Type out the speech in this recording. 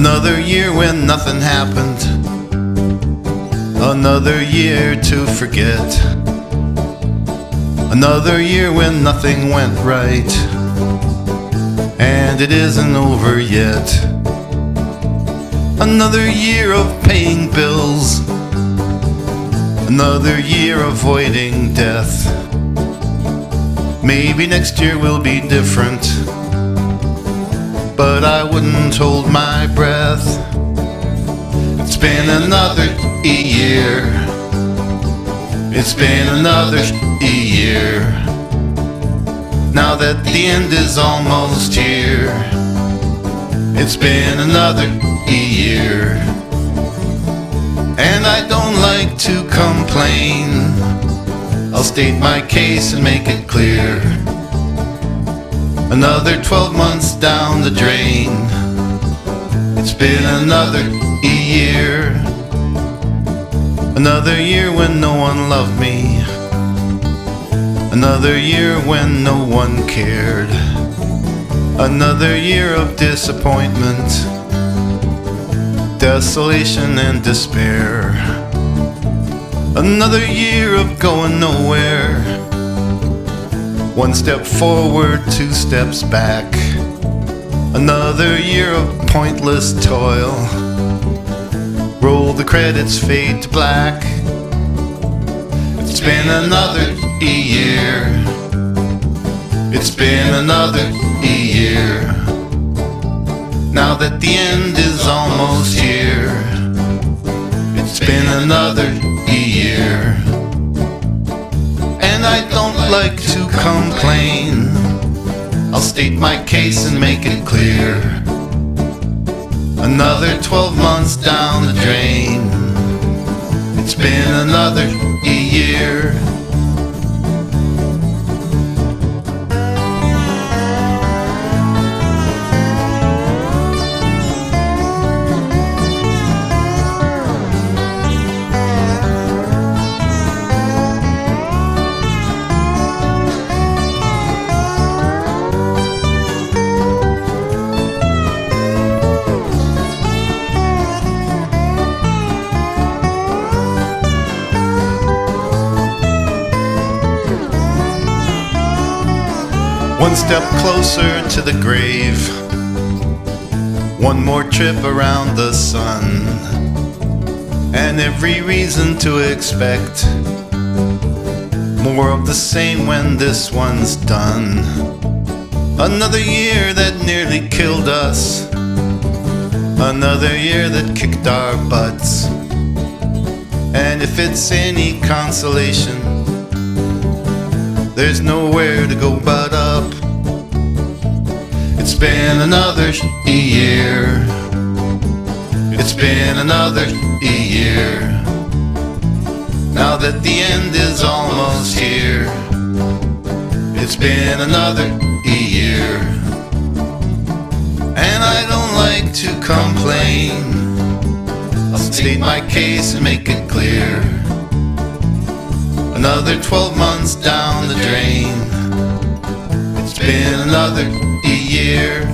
Another year when nothing happened. Another year to forget. Another year when nothing went right. And it isn't over yet. Another year of paying bills. Another year avoiding death. Maybe next year will be different. But I wouldn't hold my breath. It's been another year. It's been another year. Now that the end is almost here. It's been another year. And I don't like to complain. I'll state my case and make it clear. Another 12 months down the drain. It's been another year. Another year when no one loved me. Another year when no one cared. Another year of disappointment, desolation, and despair. Another year of going nowhere. One step forward, two steps back. Another year of pointless toil. Roll the credits, fade to black. It's been another year. It's been another year. Now that the end is like to complain. I'll state my case and make it clear. Another 12 months down the drain. It's been another year. One step closer to the grave. One more trip around the sun. And every reason to expect more of the same when this one's done. Another year that nearly killed us. Another year that kicked our butts. And if it's any consolation, there's nowhere to go but up. It's been another year. It's been another year. Now that the end is almost here. It's been another year. And I don't like to complain. I'll state my case and make it clear. Another 12 months down the drain. It's been another year